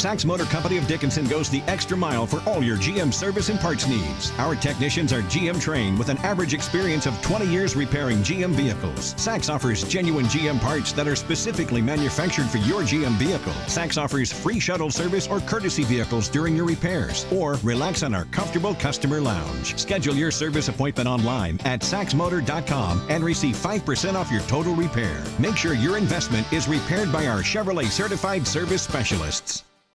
Sax Motor Company of Dickinson goes the extra mile for all your GM service and parts needs. Our technicians are GM trained with an average experience of 20 years repairing GM vehicles. Sax offers genuine GM parts that are specifically manufactured for your GM vehicle. Sax offers free shuttle service or courtesy vehicles during your repairs, or relax on our comfortable customer lounge. Schedule your service appointment online at saxmotor.com and receive 5% off your total repair. Make sure your investment is repaired by our Chevrolet certified service specialists.